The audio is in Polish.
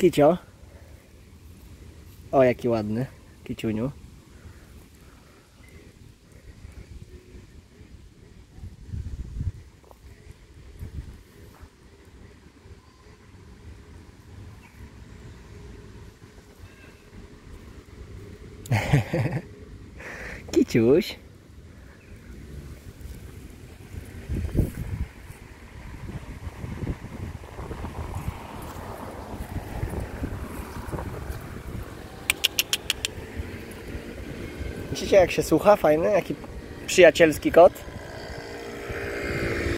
Kicio. O, jaki ładny. Kiciuniu. Kiciuś. Widzicie jak się słucha? Fajny, jaki przyjacielski kot.